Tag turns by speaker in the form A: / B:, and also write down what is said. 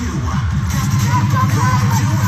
A: you. Just keep it.